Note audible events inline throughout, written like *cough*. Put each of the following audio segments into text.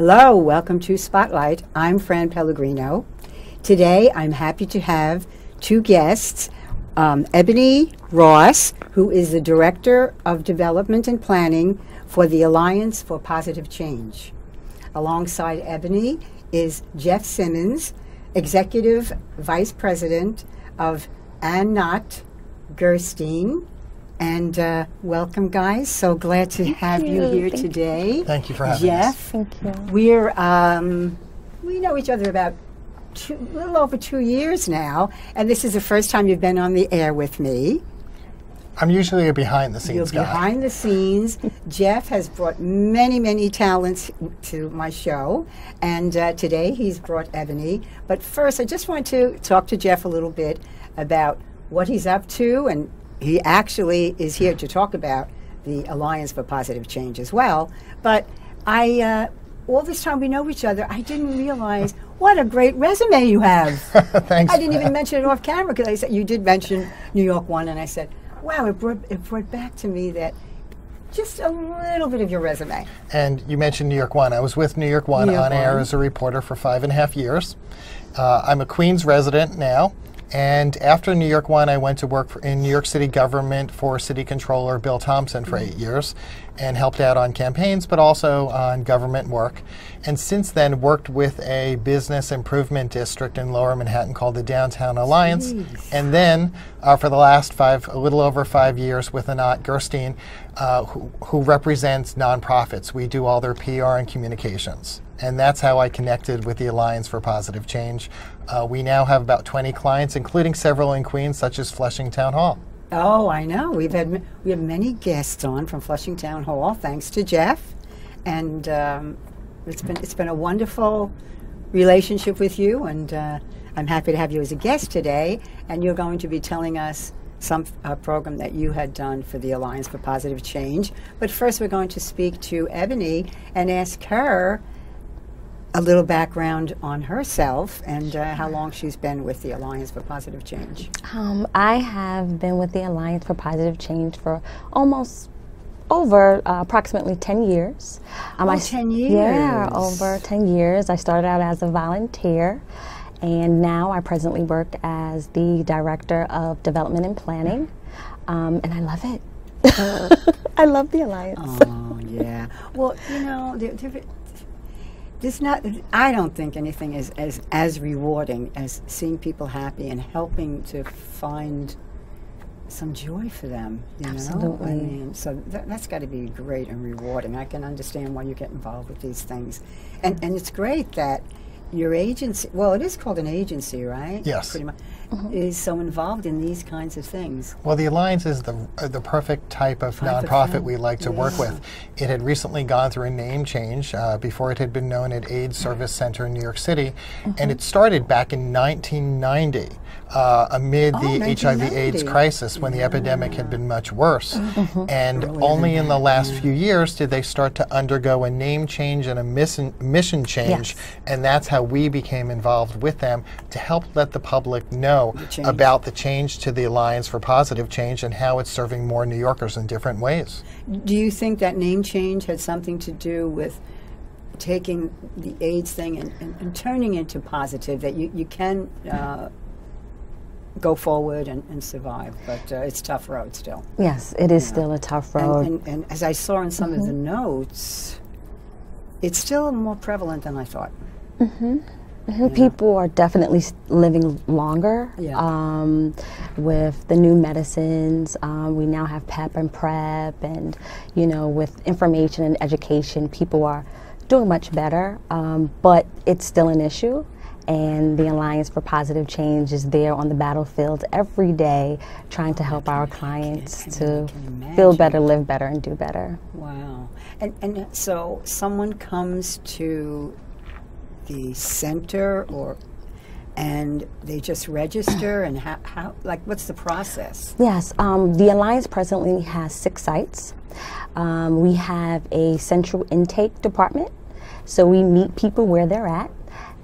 Hello, welcome to Spotlight. I'm Fran Pellegrino. Today I'm happy to have two guests um, Ebony Ross, who is the Director of Development and Planning for the Alliance for Positive Change. Alongside Ebony is Jeff Simmons, Executive Vice President of Anat Gerstein and uh, welcome, guys. So glad to Thank have you, you. here Thank today. Thank you for having Jeff. us. Thank you. We're um, we know each other about two, a little over two years now, and this is the first time you've been on the air with me. I'm usually a behind the scenes You're scenes guy. behind the scenes. Jeff has brought many, many talents to my show, and uh, today he's brought Ebony. But first, I just want to talk to Jeff a little bit about what he's up to, and he actually is here to talk about the Alliance for Positive Change as well. But I, uh, all this time we know each other, I didn't realize what a great resume you have. *laughs* Thanks. I didn't even mention it off camera because I said you did mention New York One, and I said, "Wow, it brought it brought back to me that just a little bit of your resume." And you mentioned New York One. I was with New York One New York on air One. as a reporter for five and a half years. Uh, I'm a Queens resident now. And after New York One, I went to work for, in New York City government for City Controller Bill Thompson for eight years and helped out on campaigns, but also on government work. And since then, worked with a business improvement district in lower Manhattan called the Downtown Alliance. And then, uh, for the last five, a little over five years, with Anat Gerstein, uh, who, who represents nonprofits. We do all their PR and communications. And that's how I connected with the Alliance for Positive Change. Uh, we now have about 20 clients, including several in Queens, such as Flushing Town Hall. Oh, I know. We've had we have many guests on from Flushing Town Hall, thanks to Jeff, and um, it's been it's been a wonderful relationship with you, and uh, I'm happy to have you as a guest today. And you're going to be telling us some uh, program that you had done for the Alliance for Positive Change. But first, we're going to speak to Ebony and ask her a little background on herself and uh, how long she's been with the Alliance for Positive Change. Um, I have been with the Alliance for Positive Change for almost over uh, approximately 10 years. Um, Oh, I s- 10 Yeah, over 10 years. I started out as a volunteer, and now I presently work as the Director of Development and Planning, um, and I love it. *laughs* I love the Alliance. Oh yeah. Well, you know, there, there, there's not. I don't think anything is as as rewarding as seeing people happy and helping to find some joy for them. You know, I Absolutely. mean, so that, that's got to be great and rewarding. I can understand why you get involved with these things, and and it's great that your agency. Well, it is called an agency, right? Yes. Pretty much. Is so involved in these kinds of things. Well, the Alliance is the, uh, the perfect type of Type nonprofit thing. we like to work with. It had recently gone through a name change. Uh, before it had been known as AIDS Service Center in New York City, and it started back in 1990 uh, amid Oh, the HIV/AIDS crisis when the epidemic had been much worse. And only in the last few years did they start to undergo a name change and a mission, mission change, Yes. and that's how we became involved with them to help let the public know change. about the change to the Alliance for Positive Change and how it's serving more New Yorkers in different ways. Do you think that name change had something to do with taking the AIDS thing and, and, and turning into positive, that you, you can uh, go forward and, and survive, but uh, it's a tough road still. Yes, it is still a tough road. and, and as I saw in some of the notes, it's still more prevalent than I thought. Mhm, People are definitely living longer Yeah. um, with the new medicines. Um, we now have PEP and PrEP, and you know, with information and education, people are doing much better. Um, but it's still an issue, And the Alliance for Positive Change is there on the battlefield every day trying to help our clients I to can feel better, live better, and do better. Wow. And, and so someone comes to the center or and they just register and how, how like what's the process? Yes, um, the Alliance presently has six sites. Um, we have a central intake department, so we meet people where they're at.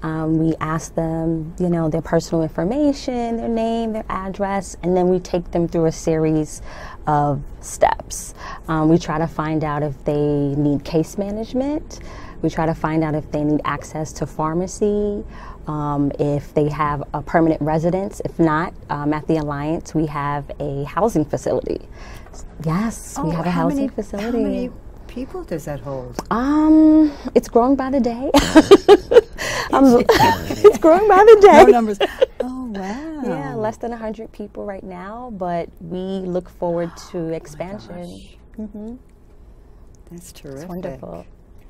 Um, we ask them, you know, their personal information, their name, their address, and then we take them through a series of steps. Um, we try to find out if they need case management. We try to find out if they need access to pharmacy, um, if they have a permanent residence. If not, um, at the Alliance, we have a housing facility. Yes, we have a Oh, housing many, facility. How many people does that hold? Um, it's growing by the day. *laughs* Um, *laughs* it's growing by the day. No numbers. Oh wow. Yeah, less than 100 people right now, but we look forward *gasps* Oh to expansion. That's terrific. It's wonderful.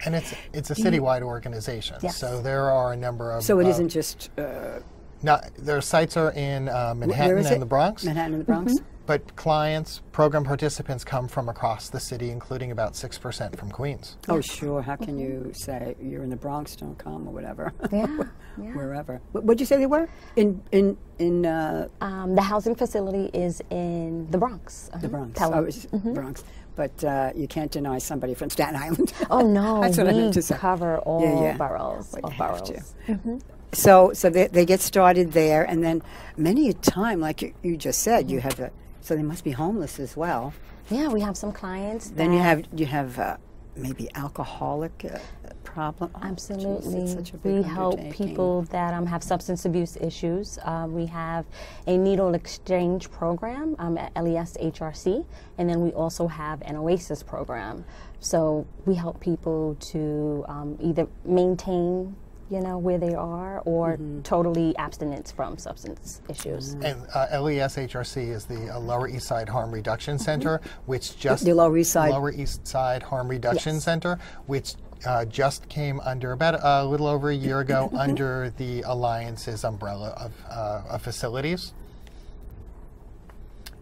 And it's it's a citywide organization. Yes. So there are a number of. So it uh, isn't just uh, Not, their sites are in uh, Manhattan and it? the Bronx, Manhattan and the Bronx. But clients, program participants come from across the city, including about 6% from Queens. Oh sure. How can you say you're in the Bronx? Don't come or whatever. Yeah, *laughs* yeah. Wherever. What would you say they were in in in uh, Um, the housing facility is in the Bronx. the Bronx? Pelham. Oh, it's Bronx. But uh, you can't deny somebody from Staten *laughs* Island. Oh no, *laughs* That's what I meant to say. cover all Yeah, yeah. boroughs. Well, all you have to. boroughs. So, so they, they get started there, and then many a time, like you, you just said, you have a. So they must be homeless as well. Yeah, we have some clients. Then you have you have uh, maybe alcoholic uh, problem. Oh, Absolutely. it's such a big we help people that um, have substance abuse issues. Um, we have a needle exchange program um, at LES HRC, and then we also have an OASIS program. So we help people to um, either maintain, you know, where they are, or Mm-hmm. totally abstinence from substance issues. And uh, LESHRC is the uh, Lower East Side Harm Reduction Center, which just The Lower East Side- Lower East Side Harm Reduction Yes. Center, which uh, just came under about a little over a year ago *laughs* under the Alliance's umbrella of, uh, of facilities.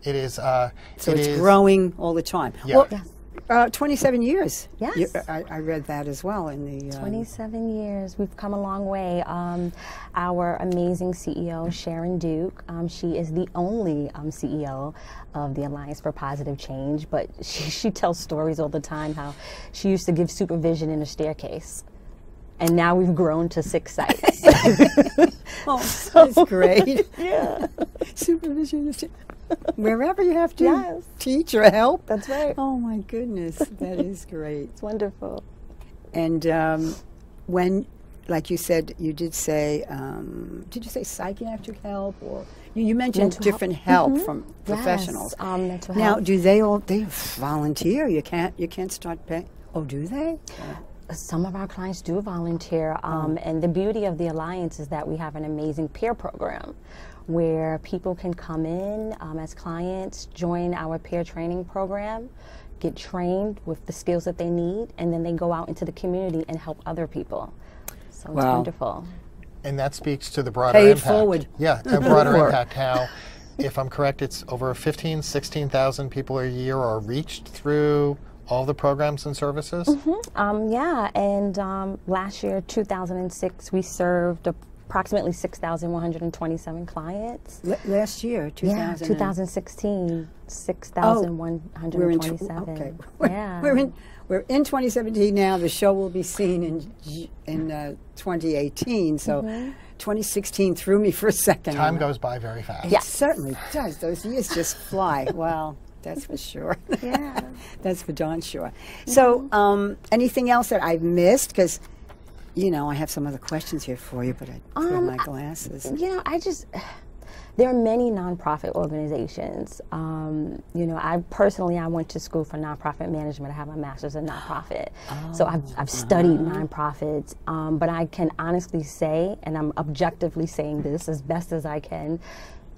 It is. Uh, So it it's is- growing all the time. Yeah. Well, Yes. Uh, 27 years. Yes. You- I, I read that as well in the. um, 27 years. We've come a long way. Um, our amazing CEO, Sharen Duke, um, she is the only um, CEO of the Alliance for Positive Change, but *laughs* she, she tells stories all the time how she used to give supervision in a staircase. And now we've grown to six sites. *laughs* Oh, that's *laughs* great. yeah. Supervision. Wherever you have to Yes. teach or help. That's right. Oh my goodness, that is great. It's wonderful. And um, when, like you said, you did say, um, did you say psychiatric help or you, you mentioned Mental different help from professionals. Yes, um, mental Now, health. do they all they volunteer? You can't you can't start paying. Oh, do they? Some of our clients do volunteer, um, and the beauty of the Alliance is that we have an amazing peer program where people can come in um, as clients, join our peer training program, get trained with the skills that they need, and then they go out into the community and help other people. So it's Wow. wonderful. and that speaks to the broader Pay impact. forward. Yeah, a broader *laughs* impact. How, if I'm correct, it's over 15, 16,000 people a year are reached through all the programs and services. Um, yeah, and um, last year, 2006, we served approximately 6,127 clients. L- last year, 2000. Yeah, and- 2016, we're in. Tw- 6,127. okay, *laughs* we're, yeah. we're in. We're in 2017 now. The show will be seen in in uh, 2018. So, Mm-hmm. 2016 threw me for a second. Time goes by very fast. It certainly does. Those years just fly. *laughs* well, that's for sure. Yeah. *laughs* that's for darn sure. So, um, anything else that I've missed? Because, you know, I have some other questions here for you, but I put Um, my glasses. You know, I just, *sighs* there are many nonprofit organizations. Um, you know, I personally, I went to school for nonprofit management. I have my master's in nonprofit. so I've, I've studied nonprofits. Um, but I can honestly say, and I'm objectively saying this as best as I can,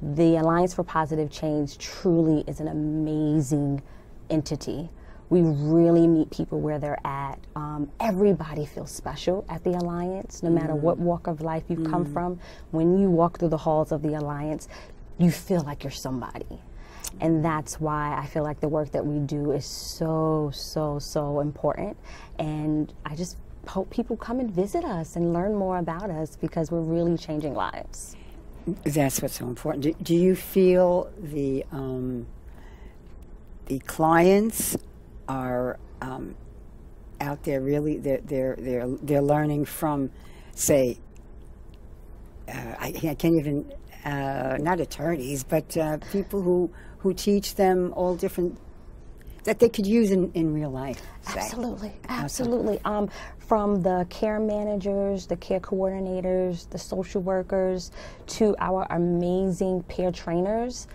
the Alliance for Positive Change truly is an amazing entity We really meet people where they're at. Um, everybody feels special at the Alliance, no matter what walk of life you come from. When you walk through the halls of the Alliance, you feel like you're somebody. And that's why I feel like the work that we do is so, so, so important. And I just hope people come and visit us and learn more about us because we're really changing lives. That's what's so important. Do, do you feel the um, the clients are um, out there really? They're they're they're they're learning from, say, uh, I, I can't even uh, not attorneys, but uh, people who who teach them all different that they could use in, in real life. say. Absolutely, absolutely. Um, from the care managers, the care coordinators, the social workers, to our amazing peer trainers,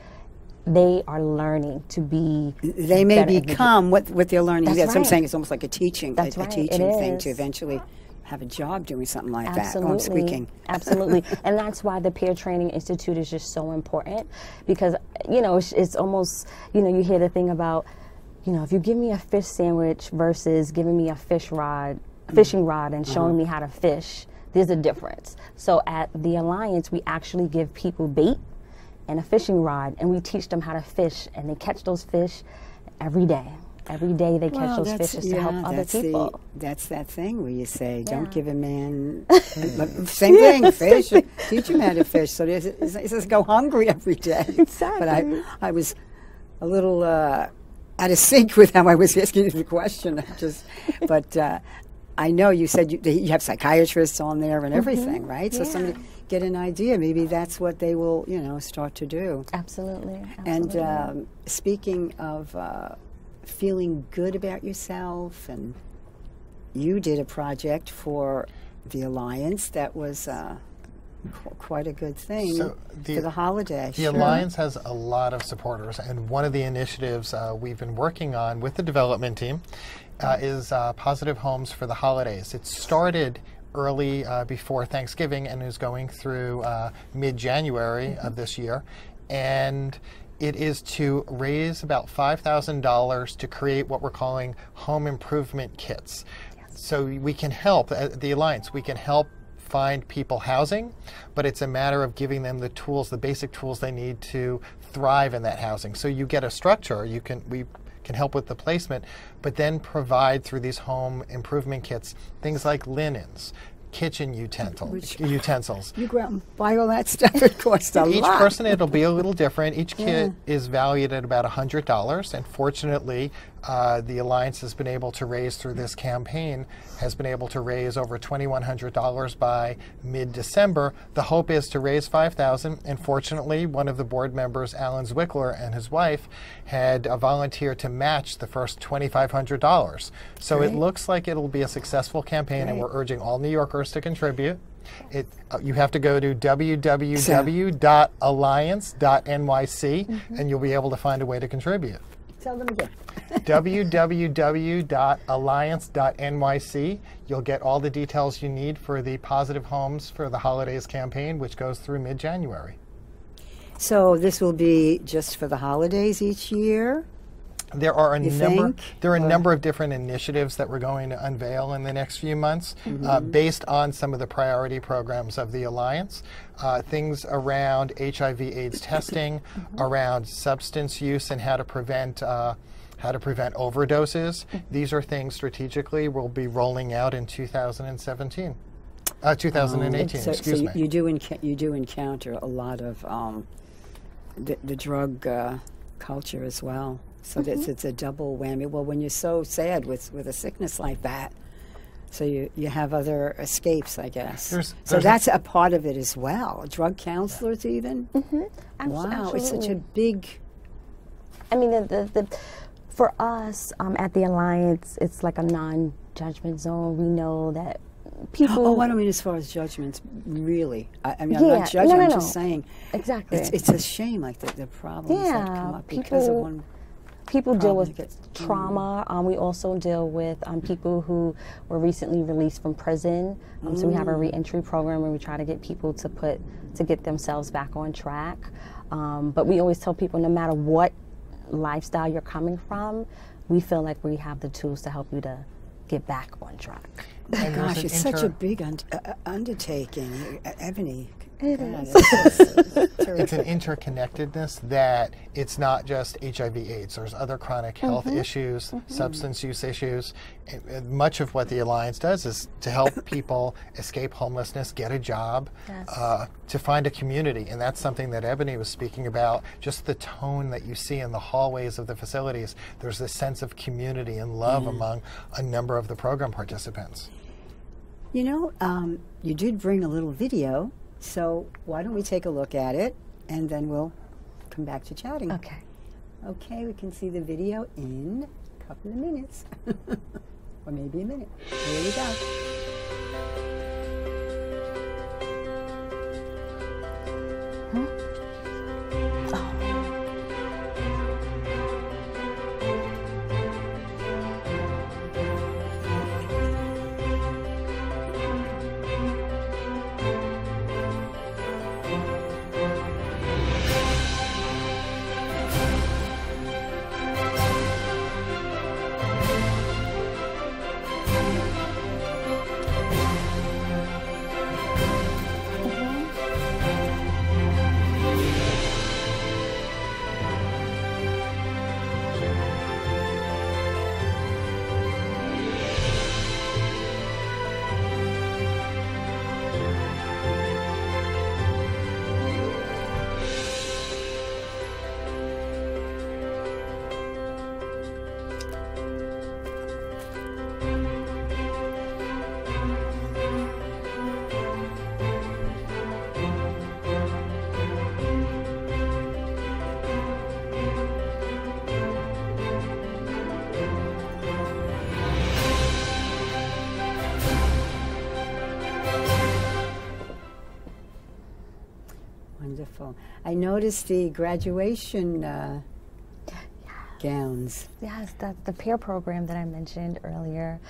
they are learning to be. They may become what, what they're learning. That's That's, what I'm saying. It's almost like a teaching, That's a, a right, it teaching thing to eventually have a job doing something like that. Absolutely. Oh, I'm speaking. Absolutely. *laughs* and that's why the Peer Training Institute is just so important because, you know, it's, it's almost, you know, you hear the thing about, you know, if you give me a fish sandwich versus giving me a fish rod, mm. fishing rod and uh-huh. showing me how to fish, there's a difference. So at the Alliance, we actually give people bait and a fishing rod and we teach them how to fish and they catch those fish every day. Every day they catch Well, those that's- fishes to help other that's people. The, that's that thing where you say, "Don't Yeah. give a man." *laughs* same thing, fish. Teach him how to fish. So he says, "Go hungry every day." *laughs* But I, I was a little uh, out of sync with how I was asking you the question. I just, but uh, I know you said you, you have psychiatrists on there and everything, right? So Mm-hmm. Yeah. somebody get an idea. Maybe that's what they will, you know, start to do. Absolutely. And absolutely. um, speaking of uh, feeling good about yourself, and you did a project for the Alliance that was uh, qu- quite a good thing So the- for the holiday. The Alliance has a lot of supporters, and one of the initiatives uh, we've been working on with the development team uh, is uh, Positive Homes for the Holidays. It started early uh, before Thanksgiving and is going through uh, mid January of this year. And it is to raise about $5,000 to create what we're calling home improvement kits. So we can help, uh, the Alliance, we can help find people housing, but it's a matter of giving them the tools, the basic tools they need to thrive in that housing. So you get a structure, you can we can help with the placement, but then provide through these home improvement kits things like linens, kitchen utensil, Which- *laughs* utensils. You go out and buy all that *laughs* stuff. It costs a Each lot. person, it'll be a little different. Each kit is valued at about $100. And fortunately, uh, the Alliance has been able to raise through this campaign, has been able to raise over $2,100 by mid December. The hope is to raise $5,000, And fortunately, one of the board members, Alan Zwickler, and his wife had uh, volunteered to match the first $2,500. So it looks like it'll be a successful campaign, and we're urging all New Yorkers to contribute. It, uh, you have to go to www.alliance.nyc and you'll be able to find a way to contribute. Tell them again. *laughs* www.alliance.nyc. You'll get all the details you need for the Positive Homes for the Holidays campaign, which goes through mid January. So this will be just for the holidays each year. There are a You number. think? There are a Or- number of different initiatives that we're going to unveil in the next few months, uh, Mm-hmm. based on some of the priority programs of the alliance. Uh, things around HIV/AIDS *coughs* testing, Mm-hmm. around substance use, and how to prevent. Uh, how to prevent overdoses. Mm-hmm. These are things strategically we'll be rolling out in 2017. Uh, 2018, so, excuse so me. You, you do you do encounter a lot of um, the, the drug uh, culture as well. So Mm-hmm. it's, it's a double whammy. Well, when you're so sad with, with a sickness like that, so you, you have other escapes, I guess. There's- so there's a- that's a, part of it as well. Drug counselors, even. Abs- Wow, it's such a big. I mean, the, the, the, for us um, at the Alliance, it's like a non judgment zone. We know that people. Oh, I don't mean as far as judgments, really. I, I mean, I'm not judging. no, no, I'm no. just saying. Exactly. It's, it's a shame, like the, the problems that come up because of one. People deal with Problem gets- trauma. Um, we also deal with um, people who were recently released from prison. Um, So we have a reentry program where we try to get people to put to get themselves back on track. Um, but we always tell people, no matter what lifestyle you're coming from, we feel like we have the tools to help you to get back on track. And there's Gosh, an it's such a big un- uh, uh, undertaking, uh, Ebony. It God, is. it's *laughs* it's an interconnectedness that it's not just HIV AIDS. There's other chronic health issues, substance use issues. And- and much of what the Alliance does is to help *laughs* people escape homelessness, get a job, Yes. uh, to find a community. And that's something that Ebony was speaking about, just the tone that you see in the hallways of the facilities. There's this sense of community and love among a number of the program participants. You know, um, you did bring a little video, so why don't we take a look at it and then we'll come back to chatting. Okay. Okay, we can see the video in a couple of minutes. *laughs* or maybe a minute. Here we go. I noticed the graduation uh, gowns. Yes, that's the peer program that I mentioned earlier.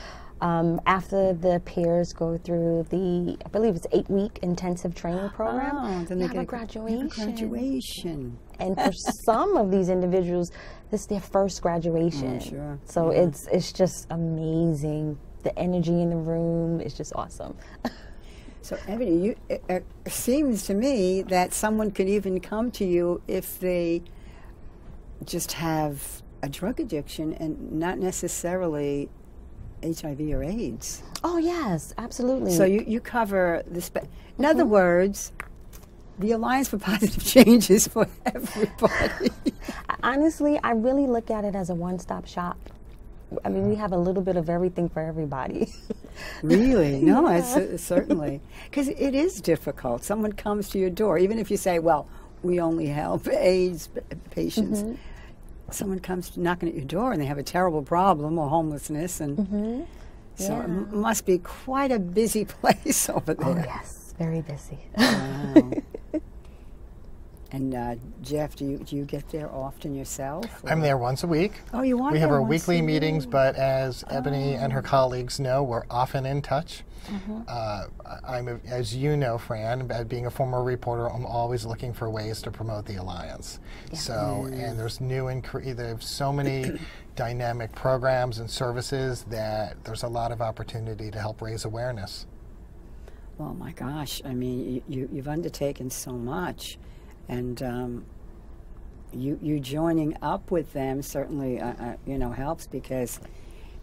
Um, after the peers go through the, I believe it's eight week intensive training program, Oh, then they have a graduation. a graduation. And for *laughs* some of these individuals, this is their first graduation. Oh, sure. So it's it's just amazing. The energy in the room is just awesome. *laughs* So, Ebony, you, it, it seems to me that someone could even come to you if they just have a drug addiction and not necessarily HIV or AIDS. Oh yes, absolutely. So you, you cover the spe- in other mm-hmm. words, the Alliance for Positive Change is for *laughs* everybody. *laughs* Honestly, I really look at it as a one-stop shop. I mean, we have a little bit of everything for everybody. *laughs* really? No, uh, certainly. *laughs* Because it is difficult. Someone comes to your door, even if you say, well, we only help *laughs* AIDS patients. Someone comes knocking at your door and they have a terrible problem or homelessness. and So it m- must be quite a busy place over there. oh yes, very busy. Wow. And uh, Jeff, do you, do you get there often yourself? I'm there once a week. Oh, you are We have our weekly meetings, but as Ebony and her colleagues know, we're often in touch. Mm-hmm. Uh, I'm, a, as you know, Fran, being a former reporter, I'm always looking for ways to promote the alliance. So, and there's new and cre- there's so many *clears throat* dynamic programs and services that there's a lot of opportunity to help raise awareness. Well, my gosh, I mean, you, you've undertaken so much, and um, you you joining up with them certainly, uh, uh, you know, helps because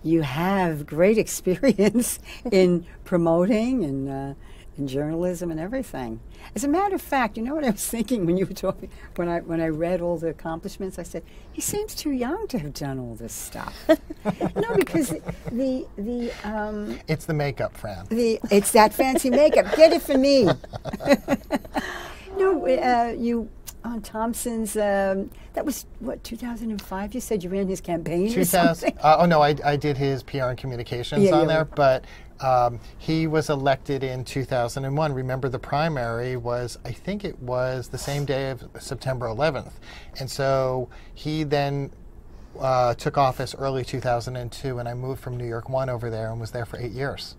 you have great *laughs* experience in promoting and uh, in journalism and everything. As a matter of fact, you know what I was thinking when you were talking when I when I read all the accomplishments. I said he seems too young to have done all this stuff. *laughs* no, because the the um, It's the makeup, Fran. the it's that fancy makeup. Get it for me. *laughs* no, uh, you on Thompson's. Um, that was what 2005. You said you ran his campaign 2000, something. uh, oh no, I, I did his PR and communications Yeah, on yeah, there, right. but um, he was elected in 2001. Remember, the primary was, I think it was the same day of September 11th. And so he then uh, took office early 2002, and I moved from New York 1 over there and was there for eight years.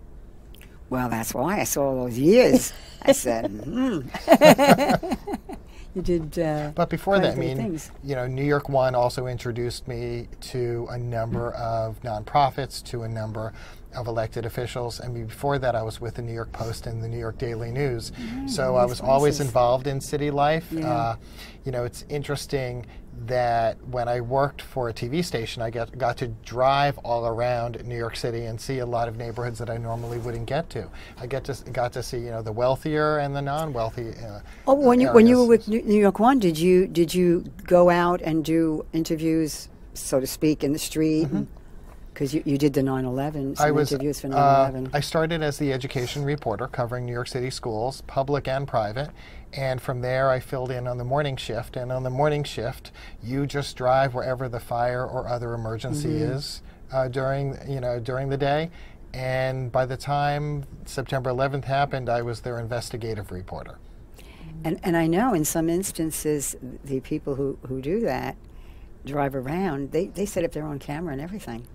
Well, that's why I saw all those years. I said, hmm. *laughs* you did. Uh, But before that, I mean, things. you know, New York One also introduced me to a number of nonprofits, to a number of elected officials. Mean, before that, I was with the New York Post and the New York Daily News. so I was always involved in city life. Yeah. Uh, you know, it's interesting that when I worked for a TV station, I got, got to drive all around New York City and see a lot of neighborhoods that I normally wouldn't get to. I get to got to see you know the wealthier and the non-wealthy. Uh, Oh, when you when you were with New New York One, did you did you go out and do interviews, so to speak, in the street? Because you, you did the 9/11 some Mm-hmm. I was. interviews for uh, 9/11. I started as the education reporter, covering New York City schools, public and private, and from there I filled in on the morning shift. And on the morning shift, you just drive wherever the fire or other emergency Mm-hmm. is uh, during you know during the day. And by the time September 11th happened, I was their investigative reporter. and and I know in some instances the people who who do that drive around. They they set up their own camera and everything.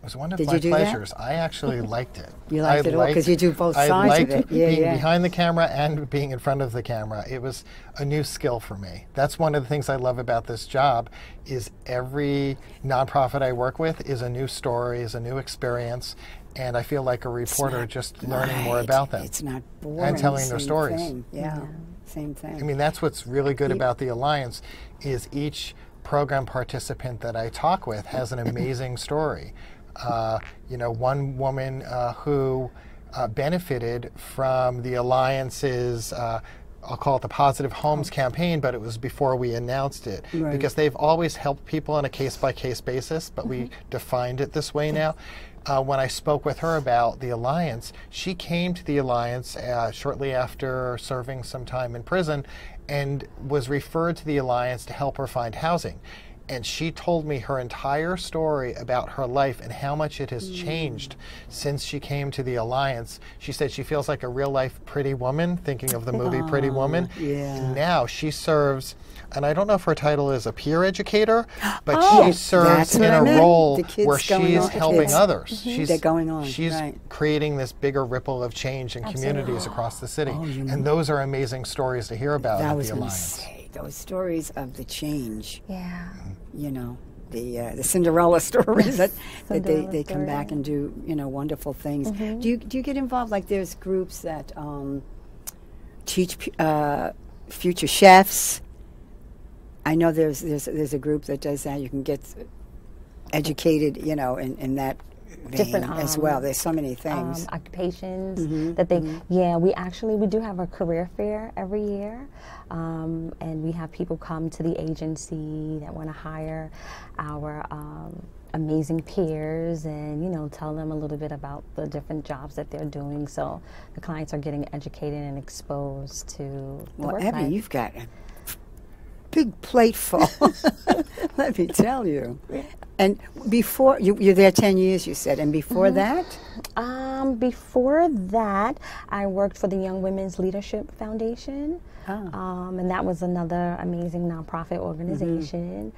It was one of Did my you do that? pleasures. I actually *laughs* liked it. You liked I it all 'cause you do both I sides of it. Yeah, being yeah. behind the camera and being in front of the camera. It was a new skill for me. That's one of the things I love about this job is every nonprofit I work with is a new story, is a new experience, and I feel like a reporter not- just learning more about them. It's not boring. telling their stories. thing. Yeah, same thing. I mean, that's what's really good about the alliance is each program participant that I talk with has an *laughs* amazing story. Uh, you know, one woman uh, who uh, benefited from the alliance's. Uh, I'll call it the Positive Homes campaign, but it was before we announced it Right. because they've always helped people on a case by case basis, but we defined it this way now. Uh, when I spoke with her about the alliance, she came to the alliance uh, shortly after serving some time in prison and was referred to the alliance to help her find housing. And she told me her entire story about her life and how much it has changed since she came to the alliance. She said she feels like a real life pretty woman, thinking of the movie Pretty Woman. yeah. Now she serves, and I don't know if her title is a peer educator, but *gasps* Oh, she serves in a role where she's helping others. Mhm. She's They're going on, She's right. creating this bigger ripple of change in communities across the city, Oh, and those are amazing stories to hear about that at the alliance. say those stories of the change. Yeah. you know the uh, the Cinderella *laughs* stories that, that they, they come story. back and do you know wonderful things. Do you do you get involved? Like there's groups that um, teach uh, future chefs. I know there's there's there's a group that does that. You can get educated, you know, in, in that Different, as um, well. There's so many um, things. occupations Mm-hmm, that they yeah we actually we do have a career fair every year um, and we have people come to the agency that want to hire our um, amazing peers and you know tell them a little bit about the different jobs that they're doing so the clients are getting educated and exposed to the well, Abby, life. you've got a big plate full. *laughs* Let me tell you. And before you, you're there ten years, you said, and before Mm-hmm. that. Um, before that, I worked for the Young Women's Leadership Foundation, Oh. um, and that was another amazing nonprofit organization.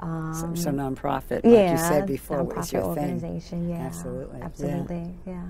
Um, So nonprofit, like yeah, you said before, was your thing. organization. Yeah, Absolutely, yeah. absolutely. Yeah.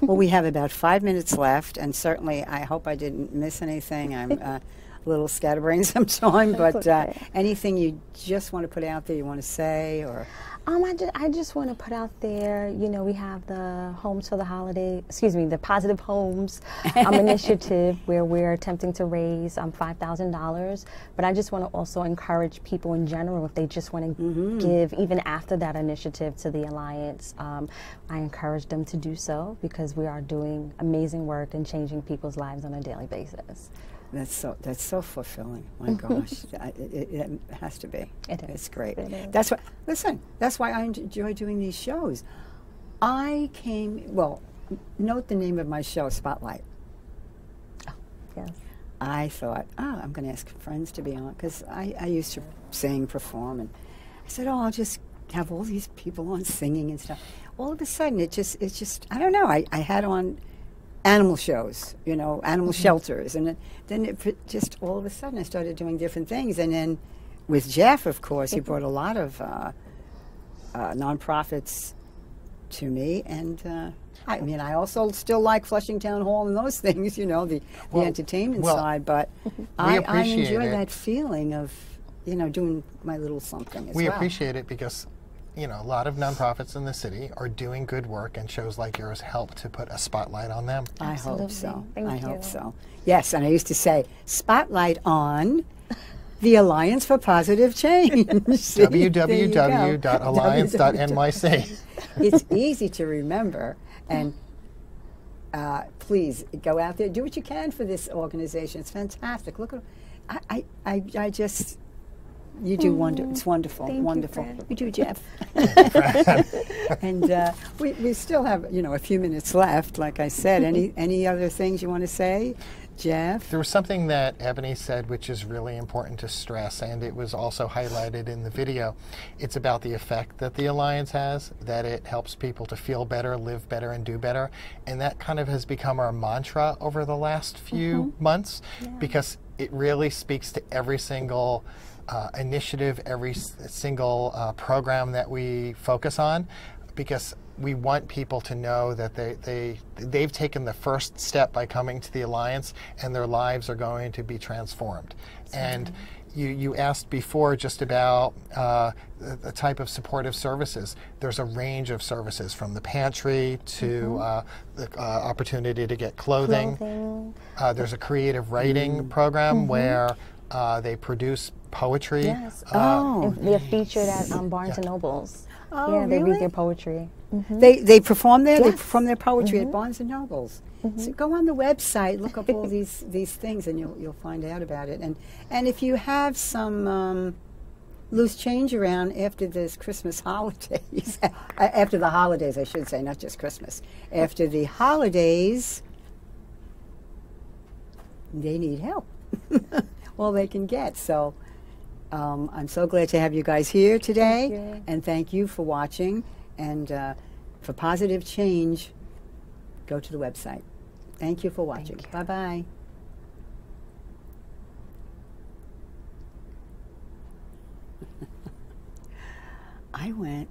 Well, we *laughs* have about five minutes left, and certainly, I hope I didn't miss anything. I'm uh, a little scatterbrained *laughs* sometimes, but uh, anything you just want to put out there, you want to say, or Um, I just, I just want to put out there, you know, we have the Homes for the Holiday, excuse me, the Positive Homes um, *laughs* initiative where we're attempting to raise um, $5,000. But I just want to also encourage people in general, if they just want to give, even after that initiative to the Alliance, um, I encourage them to do so because we are doing amazing work and changing people's lives on a daily basis. That's so that's so fulfilling. My mm-hmm. gosh, I, it, it, it has to be. It is. It's great. It is. That's why. Listen, that's why I enjoy doing these shows. I came. Well, note the name of my show, Spotlight. Oh, yes. I thought, oh, I'm going to ask friends to be on because I, I used to sing, perform, and I said, oh, I'll just have all these people on singing and stuff. All of a sudden, it just, it's just, I don't know. I, I had on animal shows, you know, animal shelters, and it, then it just all of a sudden I started doing different things, and then with Jeff, of course, he brought a lot of uh, uh, nonprofits to me, and uh, I mean, I also still like Flushing Town Hall and those *laughs* things, you know, the, Well- the entertainment well, side. But *laughs* I, I enjoy it. that feeling of, you know, doing my little something as we well. appreciate it because you know a lot of nonprofits in the city are doing good work and shows like yours help to put a spotlight on them I hope so. Thank I you. hope so. Yes, and I used to say, spotlight on *laughs* the Alliance for Positive Change. See, *laughs* there you go. www.alliance.nyc *laughs* it's easy to remember, and uh, please go out there, do what you can for this organization. It's fantastic. Look at, I, I, I, I just, you do wonder. It's wonderful, Thank wonderful. Fran. You do, Jeff. *laughs* and uh, we, we still have, you know, a few minutes left. Like I said, any *laughs* any other things you want to say, Jeff? There was something that Ebony said which is really important to stress, and it was also highlighted in the video. It's about the effect that the Alliance has, that it helps people to feel better, live better, and do better. And that kind of has become our mantra over the last few months because it really speaks to every single uh, initiative, every s- single uh, program that we focus on because we want people to know that they, they they've taken the first step by coming to the alliance and their lives are going to be transformed and you, you asked before just about uh, the, the type of supportive services. There's a range of services from the pantry to uh, the uh, opportunity to get clothing. Clothing. Uh, there's a creative writing program where uh, they produce poetry. Yes. Oh. And they're featured at um, Barnes and Nobles. Oh, yeah, they really? read their poetry. They they perform there. They Yes. perform their poetry at Barnes and Nobles. So go on the website, look up all these *laughs* these things, and you'll you'll find out about it. And and if you have some um, loose change around after this Christmas *laughs* holidays, *laughs* after the holidays, I should say, not just Christmas. After the holidays, they need help. All they can get. So. Um, I'm so glad to have you guys here today, you. and thank you for watching. And uh, for positive change, go to the website. Thank you for watching. you. Bye bye. *laughs* I went